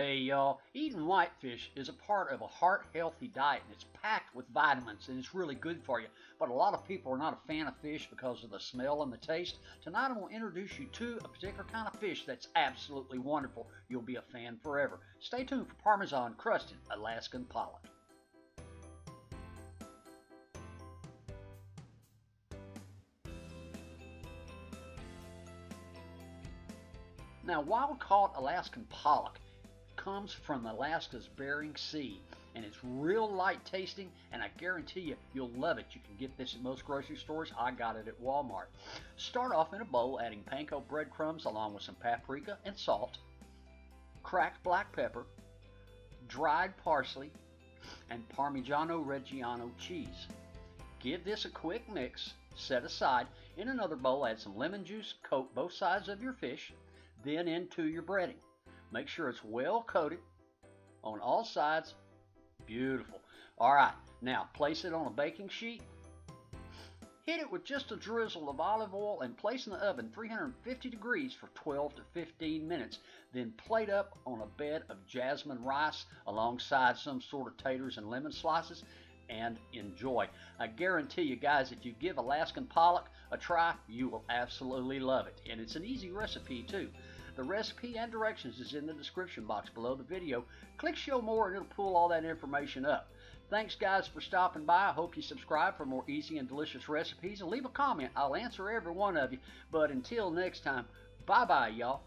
Hey y'all, eating whitefish is a part of a heart healthy diet and it's packed with vitamins and it's really good for you. But a lot of people are not a fan of fish because of the smell and the taste. Tonight I'm going to introduce you to a particular kind of fish that's absolutely wonderful. You'll be a fan forever. Stay tuned for Parmesan crusted Alaskan pollock. Now, wild caught Alaskan pollock comes from Alaska's Bering Sea and it's real light tasting and I guarantee you you'll love it. You can get this at most grocery stores. I got it at Walmart. Start off in a bowl adding panko breadcrumbs along with some paprika and salt, cracked black pepper, dried parsley, and Parmigiano Reggiano cheese. Give this a quick mix, set aside. In another bowl add some lemon juice, coat both sides of your fish, then into your breading. Make sure it's well coated on all sides. Beautiful. All right, now place it on a baking sheet. Hit it with just a drizzle of olive oil and place in the oven 350 degrees for 12 to 15 minutes. Then plate up on a bed of jasmine rice alongside some sort of taters and lemon slices and enjoy. I guarantee you guys, if you give Alaskan pollock a try, you will absolutely love it. And it's an easy recipe too. The recipe and directions is in the description box below the video. Click show more and it'll pull all that information up. Thanks guys for stopping by. I hope you subscribe for more easy and delicious recipes and leave a comment. I'll answer every one of you. But until next time, bye bye y'all.